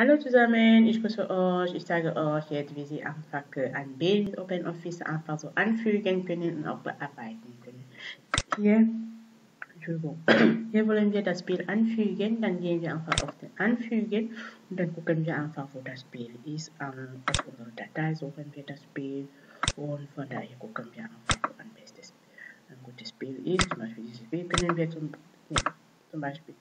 Hallo zusammen, ich grüße euch. Ich zeige euch jetzt, wie Sie einfach ein Bild OpenOffice einfach so anfügen können und auch bearbeiten können. Hier, hier wollen wir das Bild anfügen, dann gehen wir einfach auf den Anfügen und dann gucken wir einfach, wo das Bild ist. Ähm, auf unserer Datei suchen wir das Bild und von daher gucken wir einfach, wo ein bestes, ein gutes Bild ist. Zum Beispiel dieses Bild können wir zum, zum Beispiel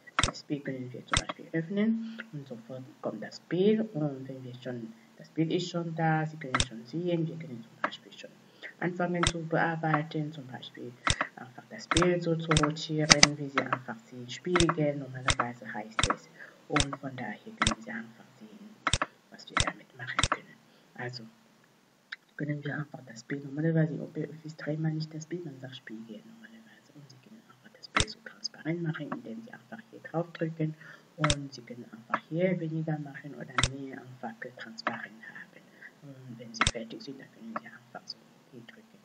Bild können wir zum Beispiel öffnen und sofort kommt das Bild und wenn wir schon, das Bild ist schon da, Sie können schon sehen, wir können zum Beispiel schon anfangen zu bearbeiten, zum Beispiel einfach das Bild so zu rotieren, wie Sie einfach sie spiegeln, normalerweise heißt es und von daher können Sie einfach sehen, was wir damit machen können. Also können wir einfach das Bild, normalerweise in OpenOffice dreht man nicht das Bild, man sagt Spiegeln normalerweise und Sie können einfach das Machen, indem Sie einfach hier drauf drücken und Sie können einfach hier weniger machen oder mehr einfach transparent haben. Und wenn Sie fertig sind, dann können Sie einfach so hier drücken.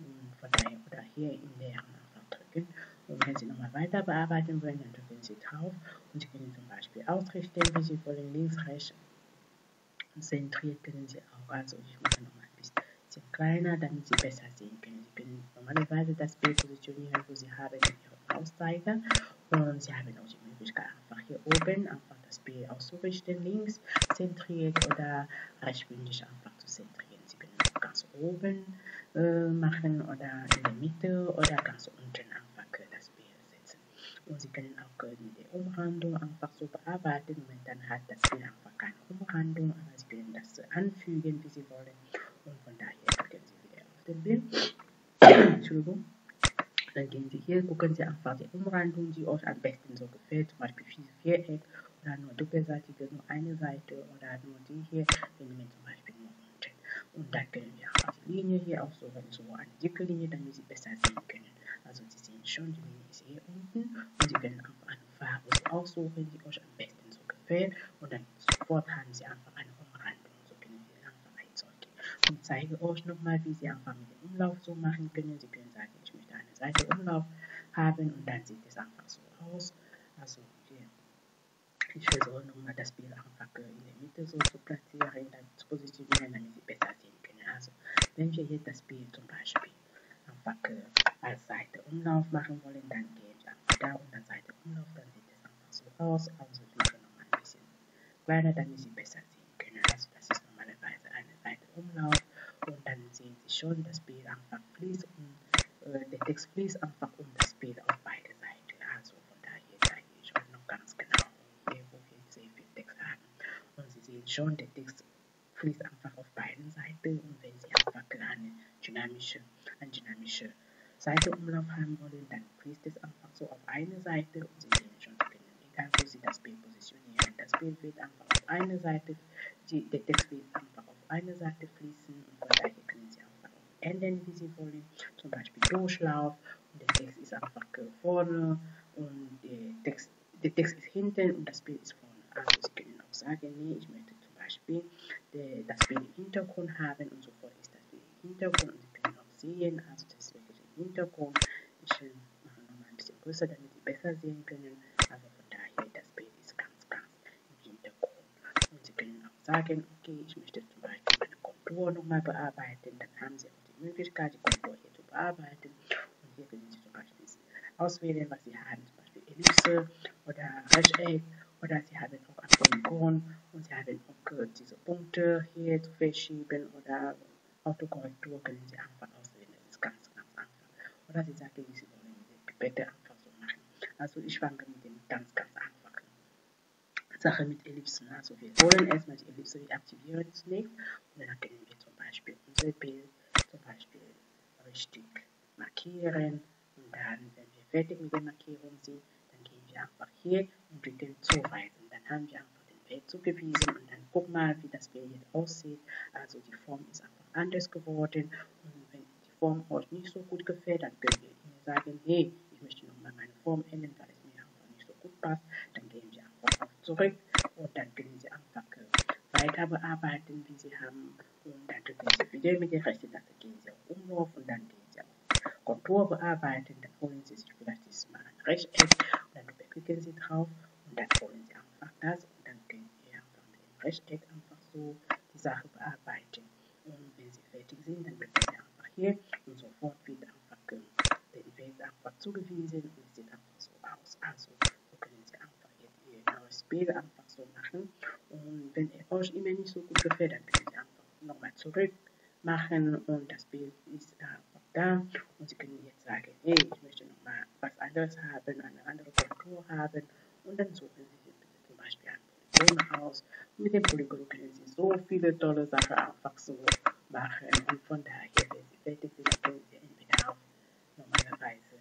Und von daher oder hier in der einfach drücken. Und wenn Sie nochmal weiter bearbeiten wollen, dann drücken Sie drauf und Sie können zum Beispiel ausrichten, wie Sie wollen, links, rechts. Zentriert können Sie auch. Also ich mache nochmal ein bisschen kleiner, damit Sie besser sehen können. Sie können normalerweise das Bild positionieren, wo Sie haben Ihren Auszeiger und Sie haben auch die Möglichkeit, einfach hier oben einfach das Bild auszurichten, links zentriert oder rechtbündig einfach zu zentrieren. Sie können auch ganz oben äh, machen oder in der Mitte oder ganz unten einfach das Bild setzen. Und Sie können auch mit der Umrandung einfach so bearbeiten dann hat das Bild einfach keine Umrandung, aber Sie können das anfügen, wie Sie wollen. Und von daher drücken Sie wieder auf den Bild. Entschuldigung. Dann gehen Sie hier, gucken Sie einfach die Umrandung, die euch am besten so gefällt, zum Beispiel Viereck oder nur doppelseitige, nur eine Seite oder nur die hier, wenn wir zum Beispiel nur unten. Und dann können wir einfach die Linie hier aussuchen, so eine dicke Linie, damit Sie besser sehen können. Also Sie sehen schon, die Linie ist hier unten und Sie können einfach eine Farbe so aussuchen, die euch am besten so gefällt und dann sofort haben Sie einfach eine Umrandung. So können Sie einfach erzeugen. Und zeige euch nochmal, wie Sie einfach mit dem Umlauf so machen können. Sie können sagen, ich Seite Umlauf haben und dann sieht es einfach so aus. Also hier, ich versuche nochmal das Bild einfach in der Mitte so zu platzieren, dann zu positionieren, damit Sie besser sehen können. Also wenn wir hier das Bild zum Beispiel einfach als Seite Umlauf machen wollen, dann gehen wir einfach da unter Seite Umlauf, dann sieht es einfach so aus. Also ich mache nochmal ein bisschen kleiner, damit Sie besser sehen können. Also das ist normalerweise eine Seite Umlauf und dann sehen Sie schon, das Bild einfach fließt und äh, der Text fließt einfach um das Bild auf beide Seiten. Also von daher zeige ich euch noch ganz genau wo wir sehr viel Text haben. Und Sie sehen schon, der Text fließt einfach auf beiden Seiten und wenn Sie einfach eine dynamische, eine dynamische Seitenumlauf haben wollen, dann fließt es einfach so auf eine Seite und Sie sehen schon, egal wo Sie das Bild positionieren, das Bild wird einfach auf eine Seite, die, der Text wird einfach auf eine Seite fließen und von daher können Sie wie Sie wollen, zum Beispiel Durchlauf und der Text ist einfach vorne und der Text, der Text ist hinten und das Bild ist vorne. Also Sie können auch sagen, nee, ich möchte zum Beispiel der, das Bild im Hintergrund haben und sofort ist das Bild im Hintergrund und Sie können auch sehen, also das ist im Hintergrund. Ich äh, mache nochmal ein bisschen größer, damit Sie besser sehen können. Also von daher, das Bild ist ganz, ganz im Hintergrund. Und Sie können auch sagen, okay, ich möchte zum Beispiel meine Kontur nochmal bearbeiten. Dann haben Sie auch die Möglichkeit, die Kontur hier zu bearbeiten. Und hier können Sie zum Beispiel auswählen, was Sie haben, zum Beispiel Ellipse oder Rechteck oder Sie haben auch ein Polygon und Sie haben auch diese Punkte hier zu verschieben oder Autokorrektur können Sie einfach auswählen. Das ist ganz, ganz einfach. Oder Sie sagen, Sie wollen die Pipette einfach so machen. Also ich fange mit dem ganz, ganz einfachen Sache mit Ellipsen. Also wir wollen erstmal die Ellipse aktivieren zunächst und dann können wir zum Beispiel unser Bild zum Beispiel richtig markieren und dann, wenn wir fertig mit der Markierung sind, dann gehen wir einfach hier und drücken Zuweisen. Dann haben wir einfach den Weg zugewiesen und dann guck mal, wie das Bild jetzt aussieht. Also die Form ist einfach anders geworden und wenn die Form euch nicht so gut gefällt, dann könnt ihr mir sagen, hey, ich möchte nochmal meine Form ändern, weil es mir einfach nicht so gut passt. Dann gehen wir einfach zurück und dann können Sie einfach weiter bearbeiten, wie Sie haben und dann drücken Sie wieder mit der rechten Taste, gehen Sie auf Umlauf und dann gehen Sie auf Kontur bearbeiten, dann holen Sie sich vielleicht dieses Mal ein Rechteck und dann klicken Sie drauf und dann holen Sie einfach das und dann können Sie einfach mit dem Hashtag einfach so die Sache bearbeiten. Und wenn Sie fertig sind, dann klicken Sie einfach hier und sofort wird einfach der Event einfach zugewiesen und es sieht einfach so aus. Also so können Sie einfach jetzt Ihr neues Bild einfach machen. Und wenn euch immer nicht so gut gefällt, dann können Sie einfach nochmal zurück machen und das Bild ist einfach da und Sie können jetzt sagen, hey, ich möchte nochmal was anderes haben, eine andere Kultur haben und dann suchen Sie sich zum Beispiel ein Polygon aus. Mit dem Polygon können Sie so viele tolle Sachen einfach so machen und von daher, wenn Sie fertig sind, können Sie entweder auch normalerweise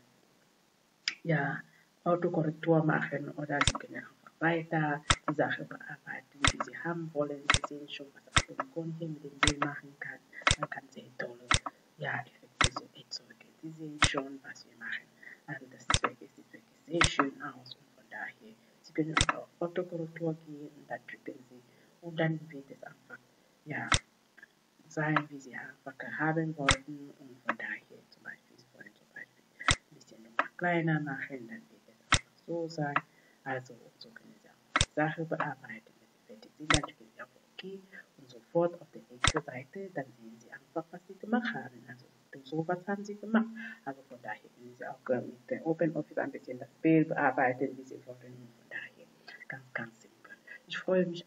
ja, Autokorrektur machen oder Sie können einfach weiter die Sache bearbeiten, wie Sie haben wollen. Sie sehen schon, was das Polygon hier mit dem Bild machen kann. Man kann sehr tolle ja, Effekte so erzeugen. Sie sehen schon, was wir machen. Also das ist wirklich, sieht wirklich sehr schön aus und von daher, Sie können auch auf Autokorrektur gehen und dann drücken Sie und dann wird es einfach, ja, sein, wie Sie einfach haben wollten und von daher zum Beispiel, Sie wollen zum Beispiel ein bisschen kleiner machen, dann wird es einfach so sein. Also so können Sache bearbeiten. Wenn Sie Sie auf OK und sofort auf der nächsten Seite, dann sehen Sie einfach, was Sie gemacht haben. Also sowas haben Sie gemacht. Also von daher können Sie auch mit der OpenOffice ein bisschen das Bild bearbeiten, wie Sie wollen. Von daher ganz, ganz simpel. Ich freue mich